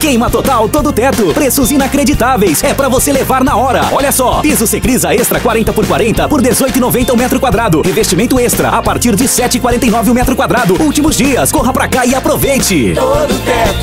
Queima total todo teto. Preços inacreditáveis. É para você levar na hora. Olha só. Piso Secrisa Extra 40 por 40 por 18,90 o metro quadrado. Revestimento extra a partir de 7,49 o metro quadrado. Últimos dias. Corra pra cá e aproveite. Todo teto,